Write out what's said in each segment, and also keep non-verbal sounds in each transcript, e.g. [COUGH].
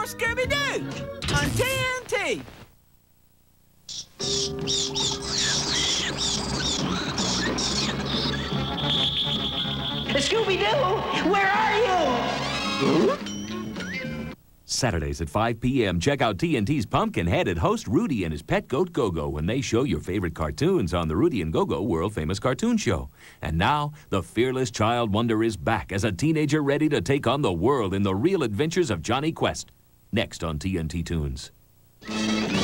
more Scooby-Doo on TNT. Scooby-Doo, where are you? Saturdays at 5 p.m. Check out TNT's Pumpkin-headed host Rudy and his pet goat Go-Go when they show your favorite cartoons on the Rudy and Go-Go world-famous cartoon show. And now, the fearless child wonder is back as a teenager ready to take on the world in the real adventures of Jonny Quest. Next on TNT Toons. [LAUGHS]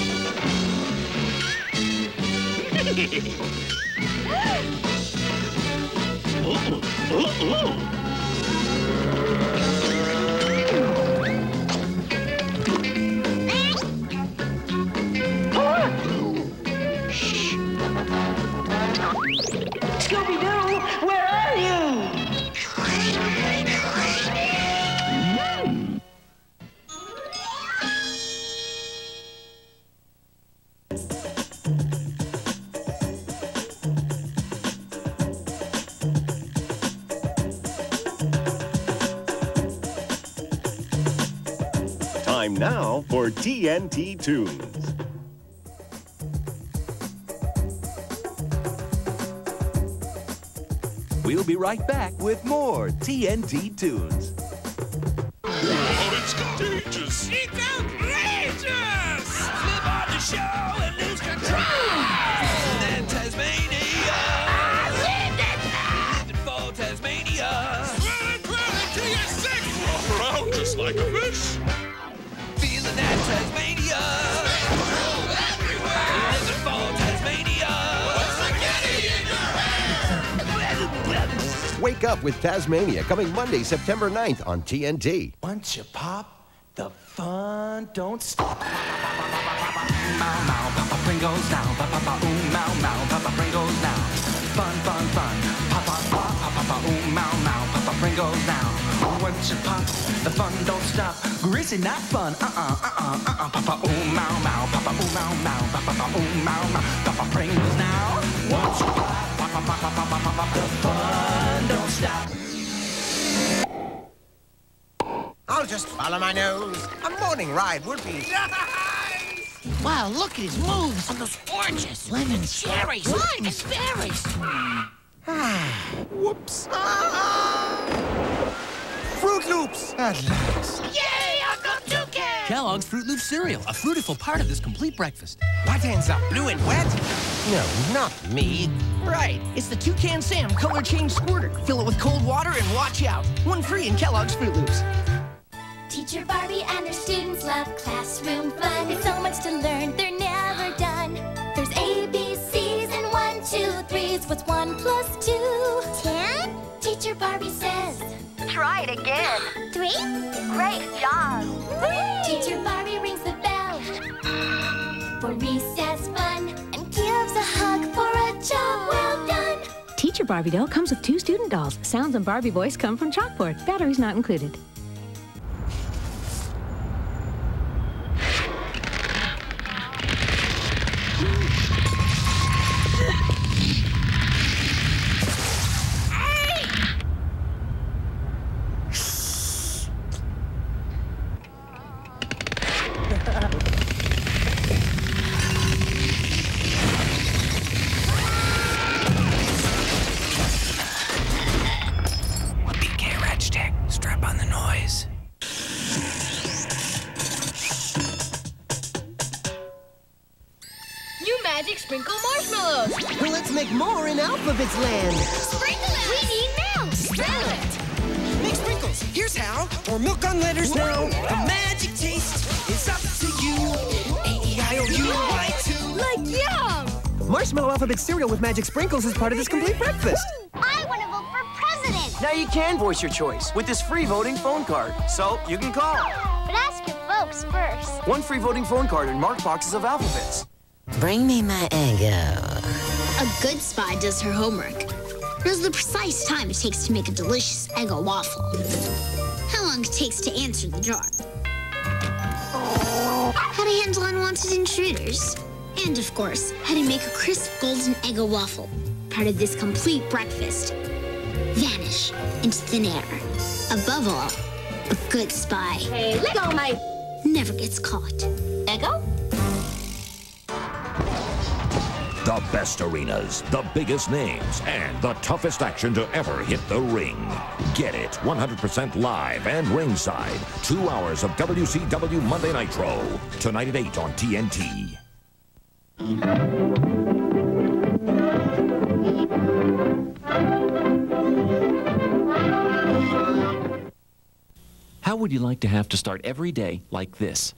Scooby-Doo, Time now for TNT Toons. We'll be right back with more TNT Toons. Oh, it's contagious. It's outrageous! Flip on the show and lose control! And Taz-Mania! Living for Taz-Mania! Swelling, crawling till you're sick. Around just like a fish. Feeling that Taz-Mania! Everywhere. Living for Taz-Mania! Spaghetti in your Wake up with Taz-Mania coming Monday, September 9th on TNT. Once you pop, the fun don't stop. Mow, mow, Papa Pringles now. Papa, papa, ooh, mow, mow, Papa Pringles now. Fun, fun, fun. Papa, papa, papa, ooh, mow, mow, Papa Pringles now. Once you pop, the fun don't stop. Greasy, not fun. Uh-uh, uh-uh, uh-uh. Papa, ooh, mow, mow, Papa, ooh, mow, mow, Papa, papa, ooh, mow, mow, Papa Pringles now. Once you pop, papa, papa, papa, papa, the fun don't stop. I'll just follow my nose. A morning ride would be. [LAUGHS] Wow, look at his moves on those oranges, lemons, cherries, limes, berries. Ah, whoops. Ah! Froot Loops! At last. Yay, Uncle Toucan! Kellogg's Froot Loop cereal, a fruitful part of this complete breakfast. What ends up blue and wet? No, not me. Right. It's the Toucan Sam color change squirter. Fill it with cold water and watch out. One free in Kellogg's Froot Loops. Teacher Barbie and her students love classroom fun. It's so much to learn, they're never done. There's A, B, C's, and one, two, threes. What's one plus two? Ten? Teacher Barbie says. Try it again. Three? Great job. Teacher Barbie rings the bell for recess fun and gives a hug for a job well done. Teacher Barbie doll comes with two student dolls. Sounds and Barbie voice come from chalkboard. Batteries not included. Magic sprinkle marshmallows. Well, let's make more in Alpha-Bits land. Sprinkle it. We need milk. Sprinkle it. Make sprinkles. Here's how. Pour milk on letters now. The magic taste is up to you. A-E-I-O-U-Y-2. Like yum. Marshmallow Alphabet cereal with magic sprinkles is part of this complete breakfast. I want to vote for president. Now you can voice your choice with this free voting phone card. So you can call. But ask your folks first. One free voting phone card in marked boxes of Alpha-Bits. Bring me my Eggo. A good spy does her homework. Knows the precise time it takes to make a delicious Eggo waffle. How long it takes to answer the jar. How to handle unwanted intruders. And of course, how to make a crisp golden Eggo waffle. Part of this complete breakfast. Vanish into thin air. Above all, a good spy. Hey, let go, my. never gets caught. Eggo? The best arenas, the biggest names, and the toughest action to ever hit the ring. Get it 100% live and ringside. Two hours of WCW Monday Nitro. Tonight at 8 on TNT. How would you like to have to start every day like this?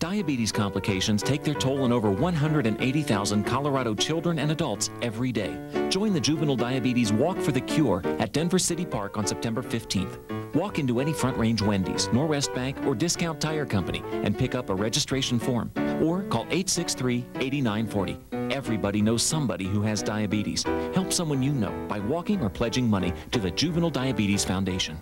Diabetes complications take their toll on over 180,000 Colorado children and adults every day. Join the Juvenile Diabetes Walk for the Cure at Denver City Park on September 15th. Walk into any Front Range Wendy's, Norwest Bank, or Discount Tire Company and pick up a registration form. Or call 863 8940. Everybody knows somebody who has diabetes. Help someone you know by walking or pledging money to the Juvenile Diabetes Foundation.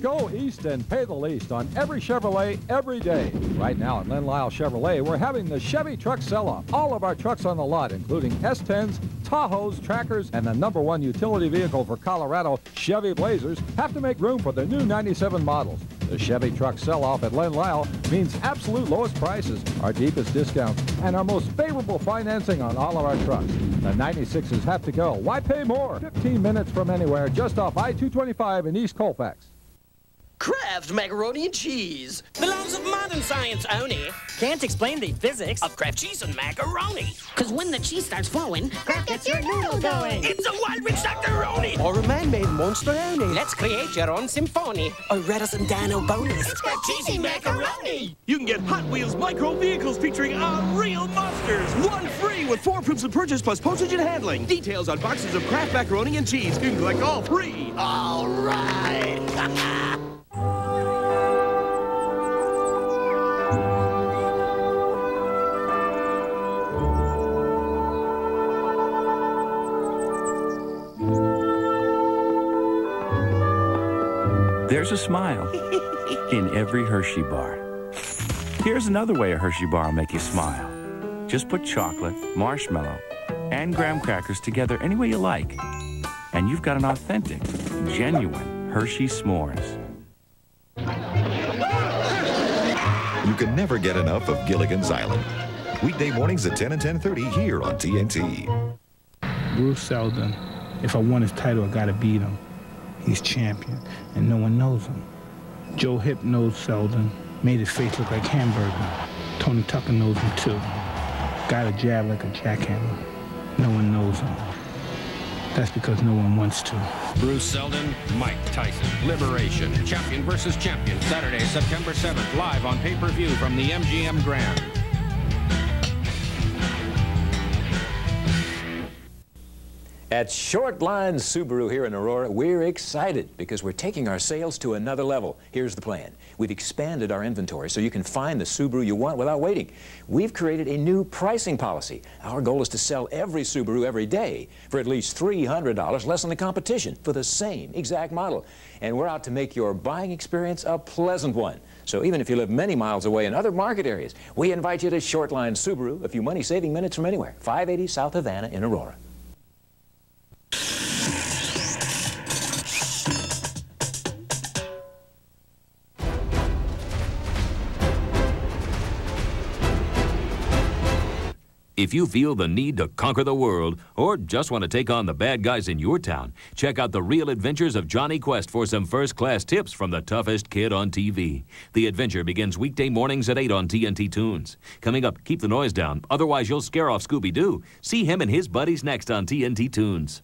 Go east and pay the least on every Chevrolet every day. Right now at Len Lyall Chevrolet, we're having the Chevy truck sell-off. All of our trucks on the lot, including S10s, Tahoes, Trackers, and the number one utility vehicle for Colorado, Chevy Blazers, have to make room for the new 97 models. The Chevy truck sell-off at Len Lyall means absolute lowest prices, our deepest discounts, and our most favorable financing on all of our trucks. The 96s have to go. Why pay more? 15 minutes from anywhere, just off I-225 in East Colfax. Kraft macaroni and cheese. The laws of modern science, Oni. Can't explain the physics of Kraft cheese and macaroni. Cause when the cheese starts flowing, Kraft gets your noodle going. It's a wild rich Doctor-Oni. Or a man-made monster Oni. Let's create your own symphony. A Redis and Dino bonus. It's Kraft cheesy macaroni. You can get Hot Wheels micro vehicles featuring our real monsters. One free with four proofs of purchase plus postage and handling. Details on boxes of Kraft macaroni and cheese. You can collect all free. All right. [LAUGHS] There's a smile [LAUGHS] in every Hershey bar. Here's another way a Hershey bar will make you smile. Just put chocolate, marshmallow, and graham crackers together any way you like, and you've got an authentic, genuine Hershey s'mores. You can never get enough of Gilligan's Island. Weekday mornings at 10 and 10.30 here on TNT. Bruce Seldon. If I want his title, I gotta beat him. He's champion, and no one knows him. Joe Hipp knows Seldon. Made his face look like hamburger. Tony Tucker knows him too. Got a jab like a jackhammer. No one knows him. That's because no one wants to. Bruce Seldon, Mike Tyson, Liberation, Champion versus Champion, Saturday, September 7th, live on pay-per-view from the MGM Grand. At Shortline Subaru here in Aurora, we're excited because we're taking our sales to another level. Here's the plan. We've expanded our inventory so you can find the Subaru you want without waiting. We've created a new pricing policy. Our goal is to sell every Subaru every day for at least $300 less than the competition for the same exact model. And we're out to make your buying experience a pleasant one. So even if you live many miles away in other market areas, we invite you to Shortline Subaru, a few money-saving minutes from anywhere. 580 South Havana in Aurora. If you feel the need to conquer the world or just want to take on the bad guys in your town, check out the real adventures of Jonny Quest for some first class tips from the toughest kid on TV. The adventure begins weekday mornings at 8 on TNT Toons. Coming up, keep the noise down, otherwise, you'll scare off Scooby Doo. See him and his buddies next on TNT Toons.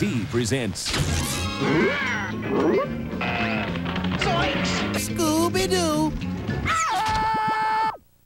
TNT presents Scooby-Doo!